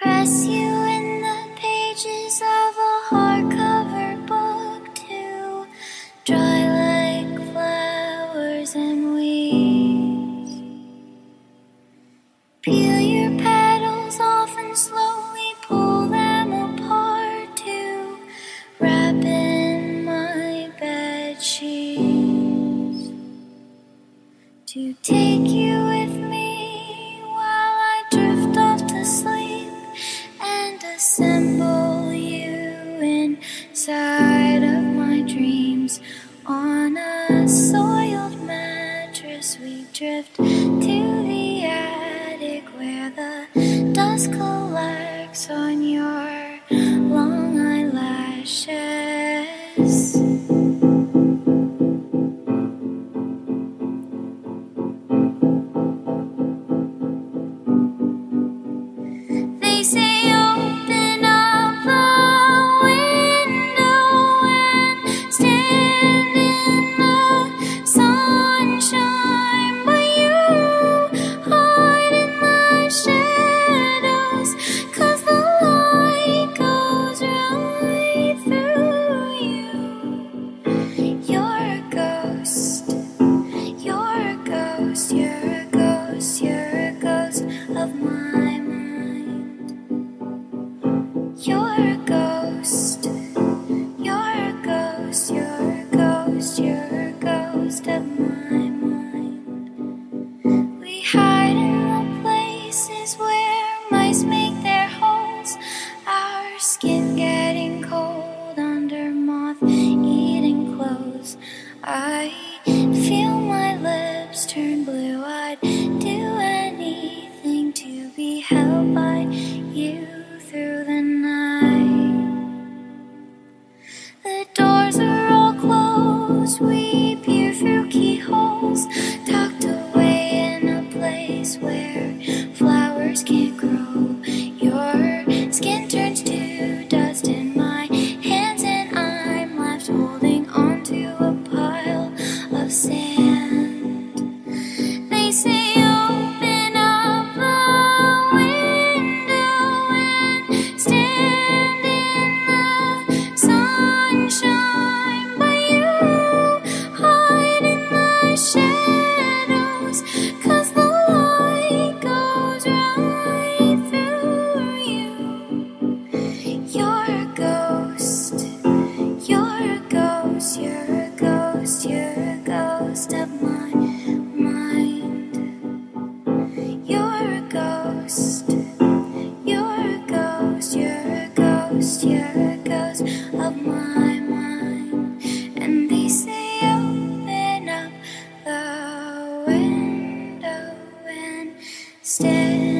Press you in the pages of a hardcover book to dry like flowers and weeds. Peel your petals off and slowly pull them apart to wrap in my bed sheets. To take left. window and stand.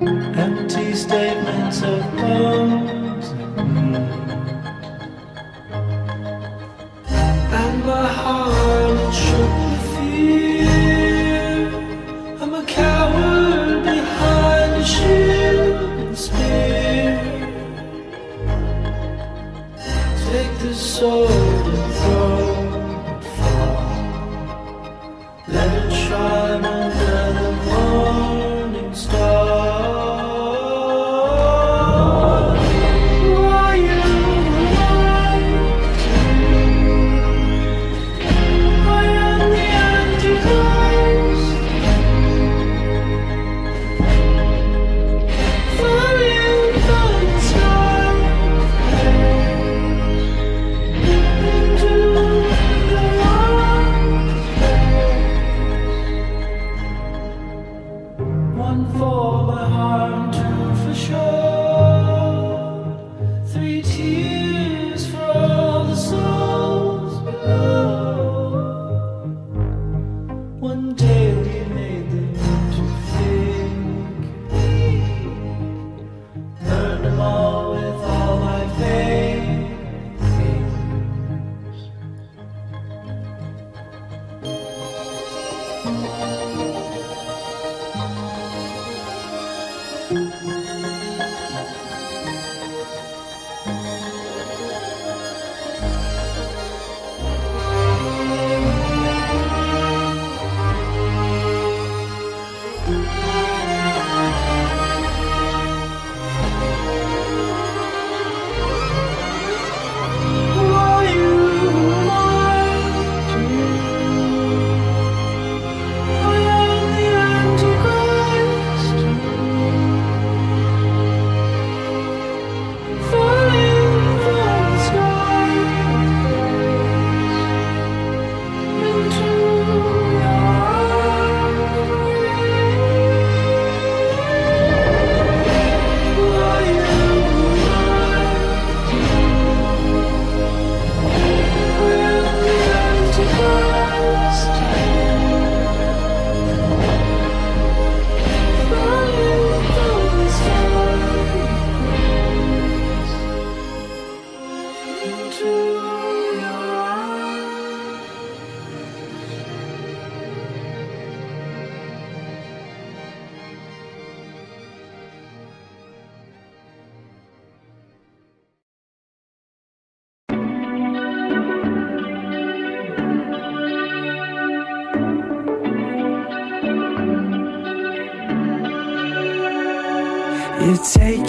Empty statements of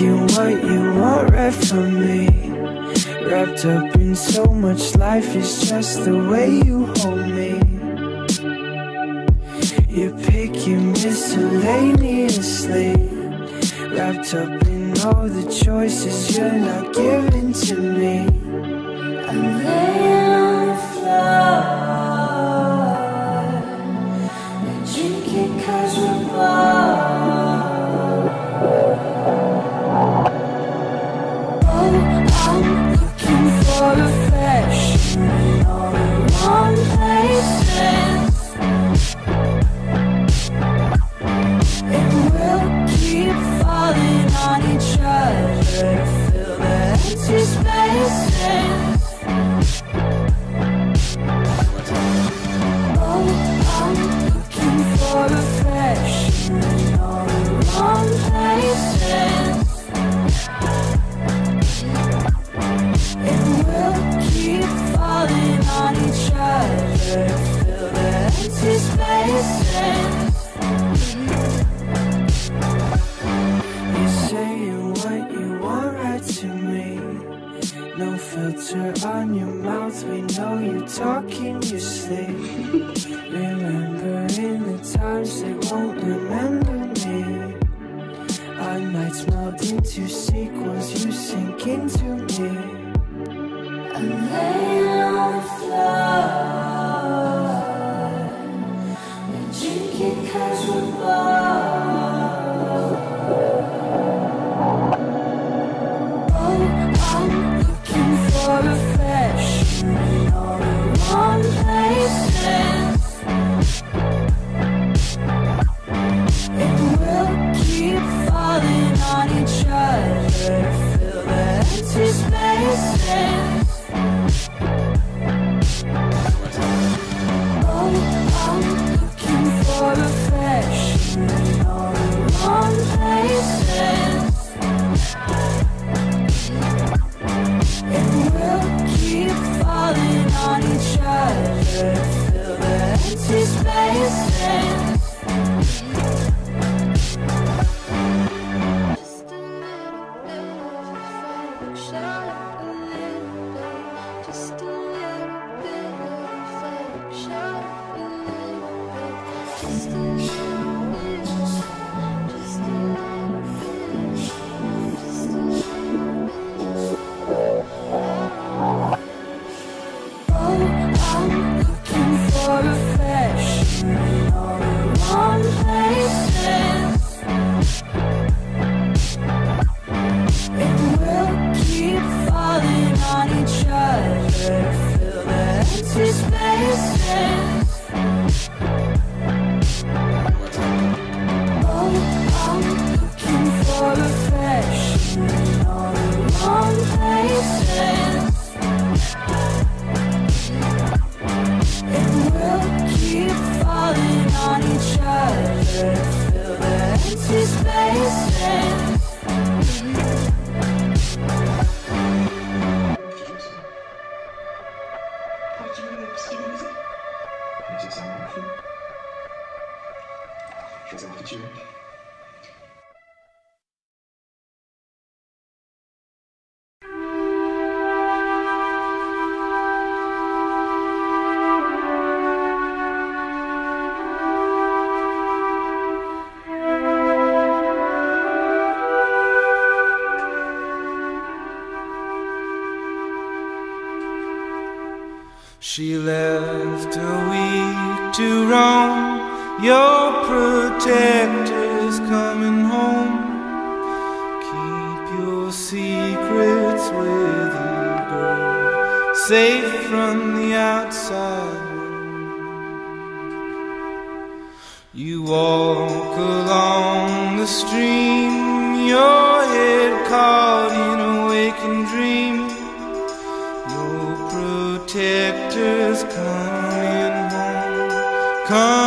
you what you want right from me. Wrapped up in so much life, it's just the way you hold me. You're picking miscellaneously. Wrapped up in all the choices you're not giving to me. I protector's coming home, coming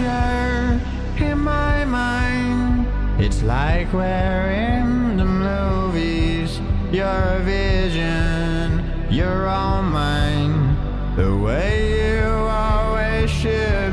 in my mind. It's like we're in the movies. You're a vision, you're all mine. The way you always should